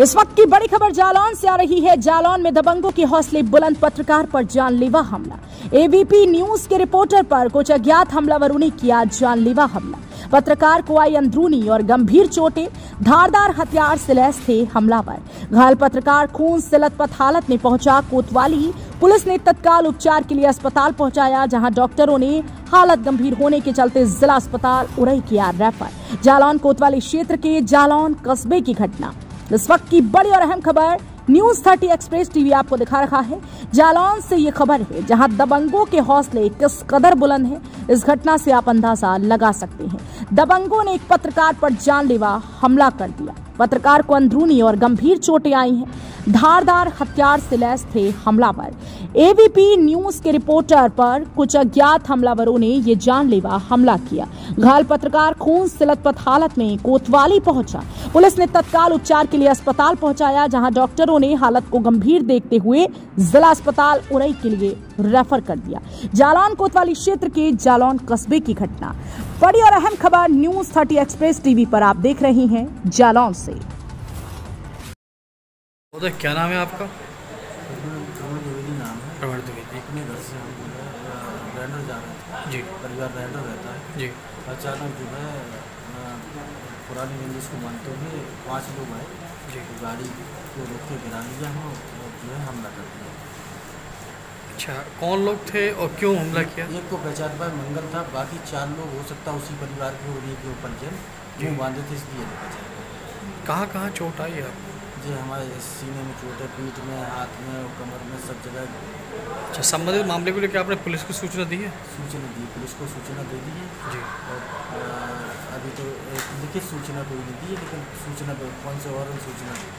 इस वक्त की बड़ी खबर जालौन से आ रही है। जालौन में दबंगों के हौसले बुलंद पत्रकार पर जानलेवा हमला। एबीपी न्यूज़ के रिपोर्टर पर कुछ अज्ञात हमलावरों ने किया जानलेवा हमला। पत्रकार को आई अंदरूनी और गंभीर चोटें, धारदार हथियार से लैस थे हमलावर। घायल पत्रकार खून से लथपथ हालत में पहुँचा कोतवाली। पुलिस ने तत्काल उपचार के लिए अस्पताल पहुँचाया, जहाँ डॉक्टरों ने हालत गंभीर होने के चलते जिला अस्पताल उड़ई किया रेफर। जालौन कोतवाली क्षेत्र के जालौन कस्बे की घटना। इस वक्त की बड़ी और अहम खबर न्यूज़ थर्टी एक्सप्रेस टीवी आपको दिखा रहा है। जालौन से ये खबर है, जहाँ दबंगों के हौसले किस कदर बुलंद है, इस घटना से आप अंदाज़ा लगा सकते हैं। दबंगों ने एक पत्रकार पर जानलेवा हमला कर दिया। पत्रकार को अंदरूनी और गंभीर चोटें आई हैं। धारदार हथियार से लैस थे हमलावर एबीपी न्यूज़ के रिपोर्टर पर कुछ अज्ञात हमलावरों ने ये जानलेवा हमला किया। घायल पत्रकार खून से लथपथ हालत में कोतवाली पहुँचा। पुलिस ने तत्काल उपचार के लिए अस्पताल पहुँचाया, जहाँ डॉक्टरों ने हालत को गंभीर देखते हुए जिला अस्पताल उड़ई के लिए रेफर कर दिया। जालौन कोतवाली क्षेत्र के जालौन कस्बे की घटना। बड़ी और अहम खबर न्यूज़ थर्टी एक्सप्रेस टीवी पर आप देख रही हैं जालौन से। उधर क्या नाम है आपका? प्रमोद द्विवेदी नाम है। प्रमोद द्विवेदी अपने घर से हम जो है रैंडर जा रहे थे। जी। परिवार रैंडर रहता है। जी। अचानक जो है पुरानी रंजिश को मानते हुए पाँच लोग आए। जी। गाड़ी को रोक के गिरा लिया हम और जो है हमला कर दिया। अच्छा कौन लोग थे और क्यों हमला किया? एक को पहचान पाए मंगल था बाकी चार लोग हो सकता उसी परिवार के और एक ऊपर जन। जी। बांधे थे इसलिए नहीं पहचान कहाँ कहाँ चोट आई आपको? जी हमारे सीने में चोट है पीठ में हाथ में और कमर में सब जगह। अच्छा संबंधित मामले को लेकर आपने पुलिस को सूचना दी है? सूचना दी पुलिस को सूचना दे दी है। जी। और अभी तो लिखित सूचना कोई नहीं दी है लेकिन सूचना कौन से और सूचना दी